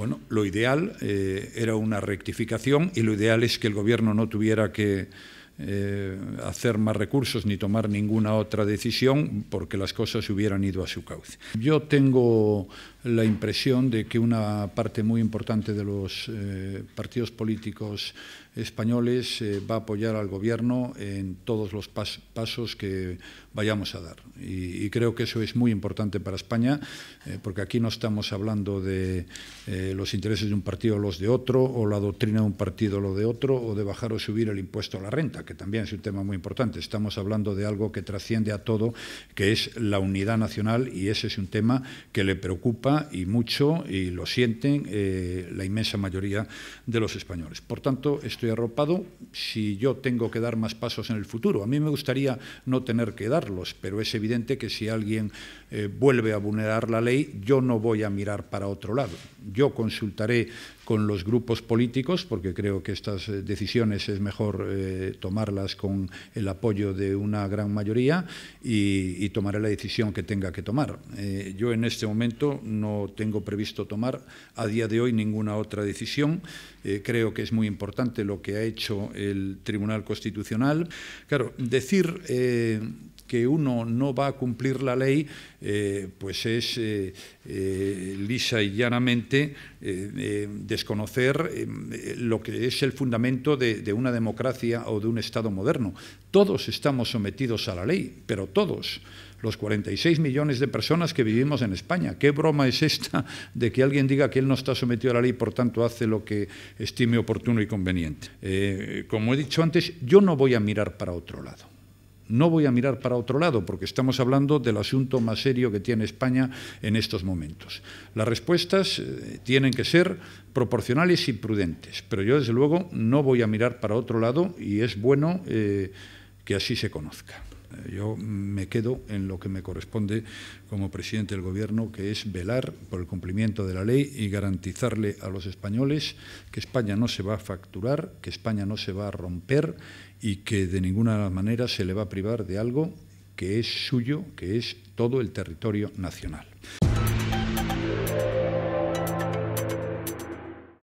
Bueno, lo ideal eh, era una rectificación y lo ideal es que el Gobierno no tuviera que eh, hacer más recursos ni tomar ninguna otra decisión porque las cosas hubieran ido a su cauce. Yo tengo la impresión de que una parte muy importante de los eh, partidos políticos españoles eh, va a apoyar al Gobierno en todos los pasos que vayamos a dar. Y, creo que eso es muy importante para España, porque aquí no estamos hablando de los intereses de un partido o los de otro, o la doctrina de un partido o lo de otro, o de bajar o subir el impuesto a la renta, que también es un tema muy importante. Estamos hablando de algo que trasciende a todo, que es la unidad nacional, y ese es un tema que le preocupa y mucho, y lo sienten eh, la inmensa mayoría de los españoles. Por tanto, estoy arropado si yo tengo que dar más pasos en el futuro. A mí me gustaría no tener que darlos, pero es evidente que si alguien eh, vuelve a vulnerar la ley, yo no voy a mirar para otro lado. Yo consultaré con los grupos políticos, porque creo que estas eh, decisiones es mejor eh, tomarlas con el apoyo de una gran mayoría y, tomaré la decisión que tenga que tomar. Eh, yo en este momento no tengo previsto tomar a día de hoy ninguna otra decisión. creo que es muy importante lo que ha hecho el Tribunal Constitucional. Claro, decir que uno no va a cumplir la ley, eh, pues es eh, eh, lisa y llanamente desconocer lo que es el fundamento de, una democracia o de un Estado moderno. Todos estamos sometidos a la ley, pero todos. Los 46 millones de personas que vivimos en España. ¿Qué broma es esta de que alguien diga que él no está sometido a la ley y por tanto hace lo que estime oportuno y conveniente? como he dicho antes, yo no voy a mirar para otro lado. No voy a mirar para otro lado porque estamos hablando del asunto más serio que tiene España en estos momentos. Las respuestas eh, tienen que ser proporcionales y prudentes, pero yo desde luego no voy a mirar para otro lado y es bueno eh, que así se conozca. Yo me quedo en lo que me corresponde como presidente del Gobierno, que es velar por el cumplimiento de la ley y garantizarle a los españoles que España no se va a facturar, que España no se va a romper y que de ninguna manera se le va a privar de algo que es suyo, que es todo el territorio nacional.